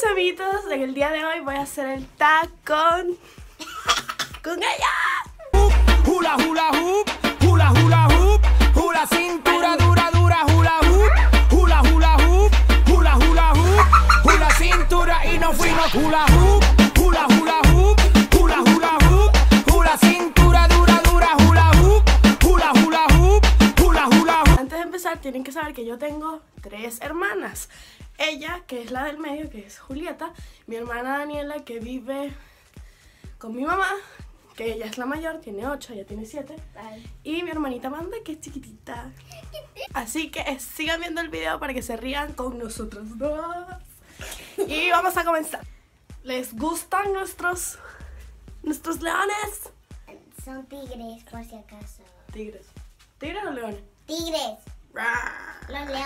chamitos, en el día de hoy voy a hacer el tag con... ¡Con ella! Hula hula hoop, hula hula hoop, hula cintura dura dura hula hoop, hula hula hoop, hula hula hoop, hula cintura y no fuimos hula hoop, hula hula hoop, hula hula hoop, hula cintura dura dura hula hoop, hula hula hoop, hula hula hoop. Antes de empezar, tienen que saber que yo tengo tres hermanas. Ella, que es la del medio, que es Julieta. Mi hermana Daniela, que vive con mi mamá, que ella es la mayor, tiene ocho, ella tiene siete. Y mi hermanita Amanda, que es chiquitita. Así que eh, sigan viendo el video para que se rían con nosotros dos. Y vamos a comenzar. ¿Les gustan nuestros, nuestros leones? Son tigres, por si acaso. Tigres. ¿Tigres o leones? ¡Tigres!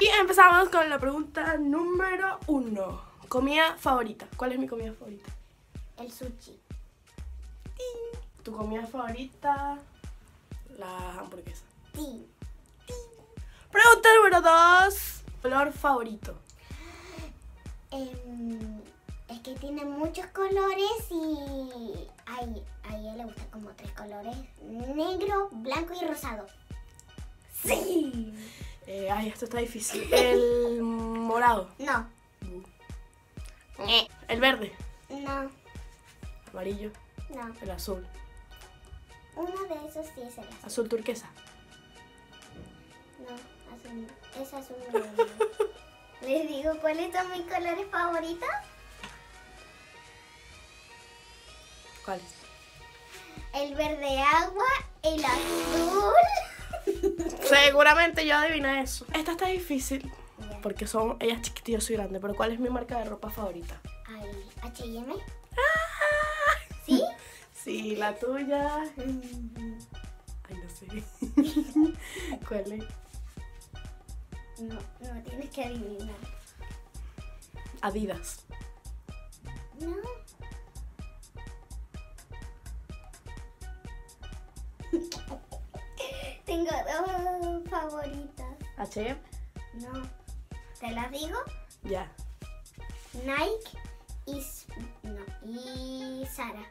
Y empezamos con la pregunta número uno. Comida favorita. ¿Cuál es mi comida favorita? El sushi. ¿Tu comida favorita? La hamburguesa. Sí. Pregunta número dos. Color favorito. Em, es que tiene muchos colores y a ella le gustan como tres colores. Negro, blanco y rosado. Eh, ay, esto está difícil. El morado. No. El verde. No. Amarillo. No. El azul. Uno de esos sí es el azul. Azul turquesa. No, azul. no. Es azul. no. Les digo cuáles son mis colores favoritos. ¿Cuál es? El verde agua, el azul. Seguramente yo adivina eso. Esta está difícil. Porque son, ella es chiquitilla, yo soy grande. Pero ¿cuál es mi marca de ropa favorita? Ay, H&M. Ah. ¿Sí? Sí, la tuya. Ay, no sé. ¿Cuál es? No, no tienes que adivinar. Adidas. No. Tengo dos favoritas. H&M. No. ¿Te las digo? Ya. Nike y, no, y Sara.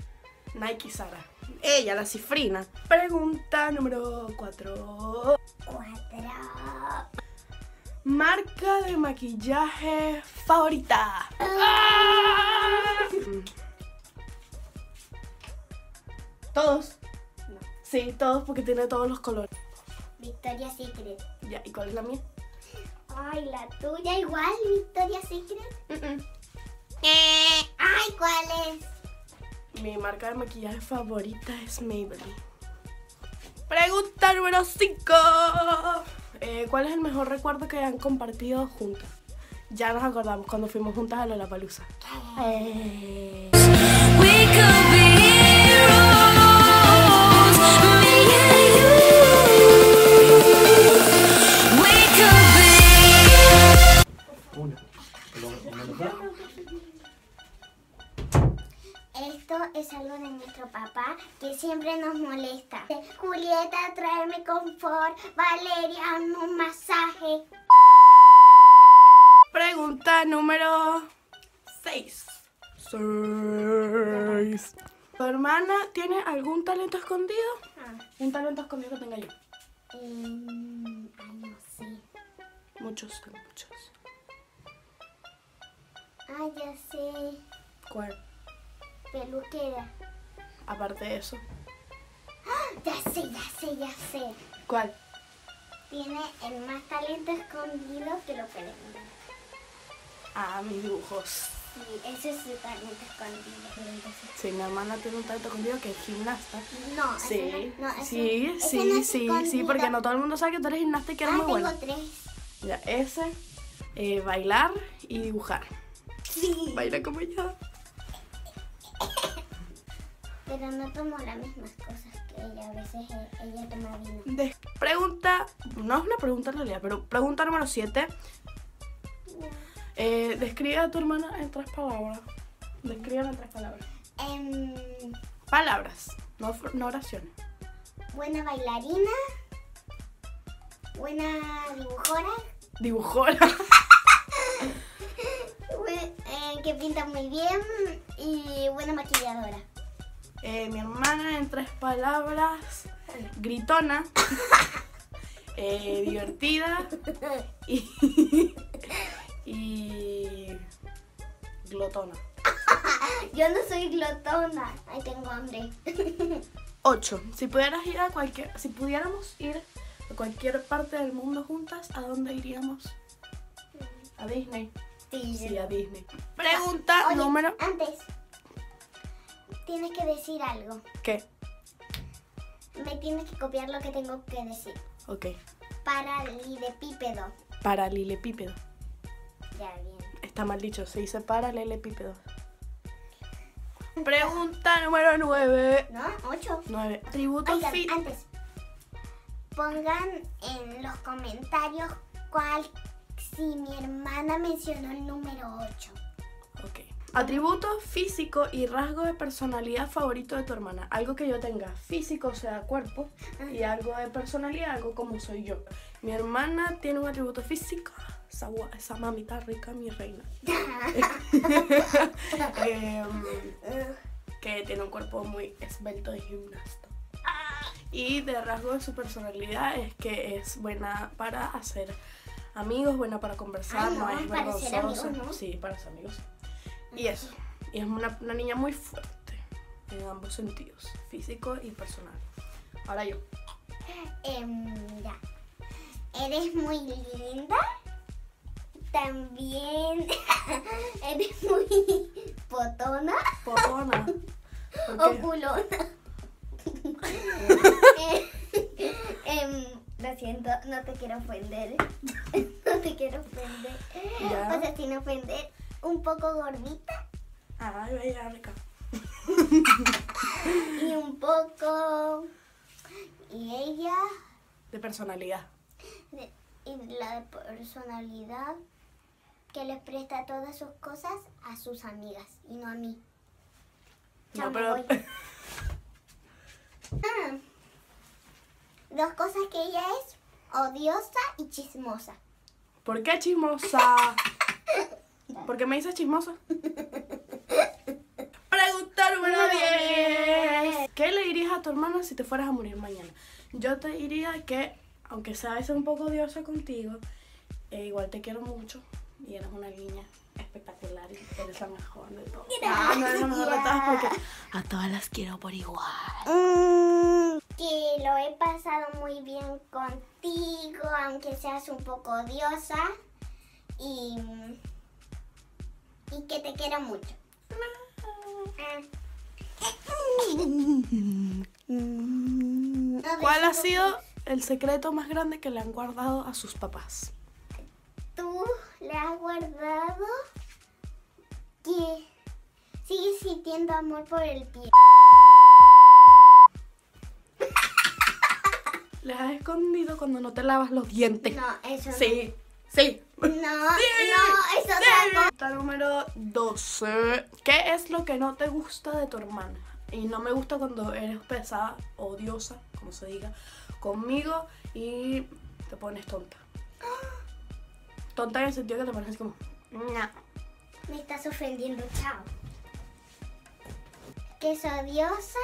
Nike y Sara. Ella, la cifrina. Pregunta número 4. Cuatro. Marca de maquillaje favorita. ¡Ah! Todos. No. Sí, todos porque tiene todos los colores. Victoria's Secret. Ya, ¿y cuál es la mía? Ay, la tuya igual, Victoria's Secret. Ay, ¿cuál es? Mi marca de maquillaje favorita es Maybelline. Pregunta número 5. ¿Cuál es el mejor recuerdo que han compartido juntas? Ya nos acordamos cuando fuimos juntas a Lollapalooza. Eh, We could be Esto es algo de nuestro papá que siempre nos molesta. Julieta, tráeme confort. Valeria, un masaje. Pregunta número 6. 6. ¿Tu hermana tiene algún talento escondido? Ah, Un talento escondido que tenga yo. ay, no sé. Muchos, muchos. Ay, ya sé. ¿Cuál? Peluquera. Aparte de eso. Ya sé, ya sé, ya sé. ¿Cuál? Tiene el más talento escondido que lo pueden ver. Ah, mis dibujos. Sí, ese es su talento escondido. Sí, mi hermana tiene un talento escondido que es gimnasta. No, ese Sí, no, no, ese- sí, ese sí, no es sí, sí, porque no todo el mundo sabe que tú eres gimnasta y que eres Ah, muy tengo buena. tres. Ya, ese, eh, bailar y dibujar. Sí. Baila como yo. Pero no tomo las mismas cosas que ella. A veces eh, ella toma vino. De- pregunta, no es una pregunta en realidad, pero pregunta número 7. Eh, describe a tu hermana en tres palabras. Describe en tres palabras. Em, Palabras, no, no oraciones. buena bailarina. Buena dibujora. Dibujora. Eh, que pinta muy bien y buena maquilladora. Eh, mi hermana en tres palabras, gritona, eh, divertida y, y glotona. Yo no soy glotona. Ay, tengo hambre. 8. Si pudieras ir a cualquier, si pudiéramos ir a cualquier parte del mundo juntas, ¿a dónde iríamos? A Disney. Sí, Sí, a Disney. Pregunta Oye, número Antes, tienes que decir algo. ¿Qué? Me tienes que copiar lo que tengo que decir. Ok. Paralelepípedo. Paralelepípedo. Ya, bien. Está mal dicho, se dice paralelepípedo. Pregunta número 9. ¿No? Ocho. 9. Atributos Oigan, fi- antes, pongan en los comentarios cuál, si mi hermana mencionó el número 8. Atributo físico y rasgo de personalidad favorito de tu hermana. Algo que yo tenga físico, o sea, cuerpo, y algo de personalidad, algo como soy yo. Mi hermana tiene un atributo físico. Esa, esa mamita rica, mi reina. Em, que tiene un cuerpo muy esbelto de gimnasta. Y de rasgo de su personalidad es que es buena para hacer amigos, buena para conversar, Ay, no, no, es para vergonzosa. amigos, ¿no? Sí, para ser amigos. Y eso. Y es una, una niña muy fuerte en ambos sentidos, físico y personal. Ahora yo. Em, ya. Eres muy linda. También eres muy potona Popona. o culona. Em, lo siento, no te quiero ofender. No te quiero ofender. Ya. O sea, sin ofender, un poco gordita Ay, bella rica. y un poco. Y ella, De personalidad. de- y la de personalidad que les presta todas sus cosas a sus amigas y no a mí. Chao, No, me pero. voy. Ah, dos cosas que ella es odiosa y chismosa. ¿Por qué chismosa? ¿Por qué me dices chismosa? Pregunta número 10. ¿Qué le dirías a tu hermana si te fueras a morir mañana? Yo te diría que, aunque sea a veces un poco odiosa contigo, eh, igual te quiero mucho y eres una niña espectacular y eres la mejor de todas. Ah, no eres la mejor de todas porque a todas las quiero por igual. Que lo he pasado muy bien contigo, aunque seas un poco odiosa. Y, y que te quiero mucho. ¿Cuál ha sido el secreto más grande que le han guardado a sus papás? tú le has guardado que sigues sintiendo amor por el pie. ¿Les has escondido cuando no te lavas los dientes? No, eso no. Sí, sí. No, no, Pregunta número 12. ¿Qué es lo que no te gusta de tu hermana? Y no me gusta cuando eres pesada, odiosa, como se diga, conmigo y te pones tonta. Tonta en el sentido que te pones así como... "Ña". Me estás ofendiendo, chao. Que es odiosa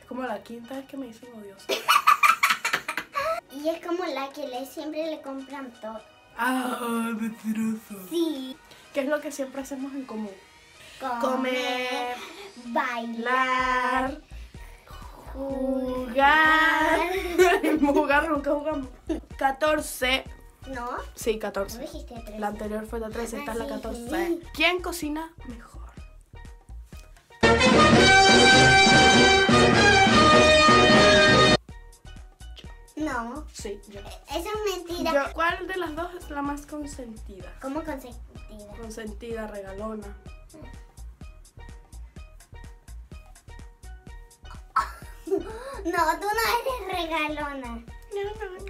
Es como la quinta vez que me dicen odiosa. y es como la que le, siempre le compran todo. Ah, mentiroso. Sí. ¿Qué es lo que siempre hacemos en común? Comer, Comer, bailar, jugar. jugar nunca jugamos. 14. ¿No? Sí, ¿No 14. dijiste tres? La anterior fue la 13, esta es la Ah, sí. 14. ¿Quién cocina mejor? No. Sí, yo. Eso es mentira. Yo- ¿Cuál de las dos es la más consentida? ¿Cómo consentida? Consentida, regalona. No, tú no eres regalona.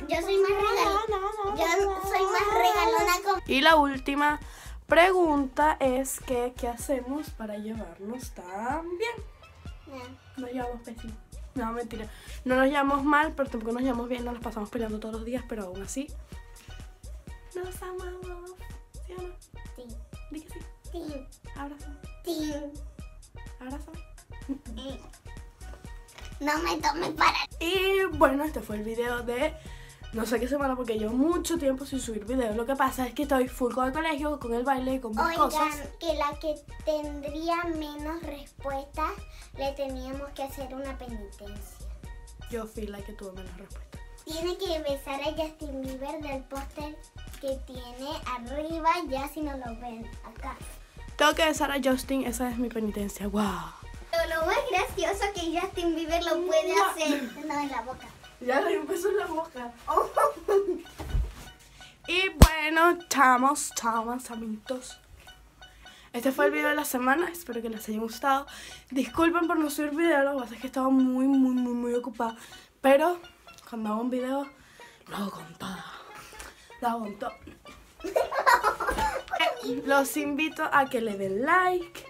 Yo soy más regalona. Yo soy más regalona con... Y la última pregunta es que, ¿qué hacemos para llevarnos tan bien? Nos llevamos pésimo. No, mentira. No nos llevamos mal, pero tampoco nos llevamos bien. Nos las pasamos peleando todos los días, pero aún así. Nos amamos. ¿Sí o no? Sí, Di que sí. sí. Abrázame, Sí. abrázame. No me tomes para. Y bueno, este fue el video de no sé qué semana porque llevo mucho tiempo sin subir videos. Lo que pasa es que estoy full con el colegio, con el baile y con mis Oigan, cosas. que la que tendría menos respuestas le teníamos que hacer una penitencia. Yo fui la que tuvo menos respuesta. Tiene que besar a Justin Bieber del póster que tiene arriba, ya si no lo ven acá. Tengo que besar a Justin, esa es mi penitencia. ¡Wow! Pero lo más gracioso que Justin Bieber lo puede hacer. No, en la boca. Ya le empezó en la boca. Y bueno, estamos, estamos, amiguitos. Este fue el video de la semana, espero que les haya gustado. Disculpen por no subir video, lo que pasa es que estaba muy, muy, muy, muy ocupada. Pero cuando hago un video, lo hago con todo. Lo hago con todo. Eh, Los invito a que le den like,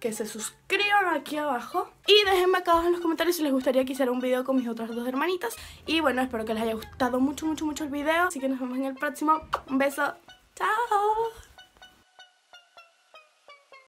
que se suscriban aquí abajo y déjenme acá abajo en los comentarios si les gustaría que hiciera un video con mis otras dos hermanitas. Y bueno, espero que les haya gustado mucho, mucho, mucho el video. Así que nos vemos en el próximo. Un beso. Chao.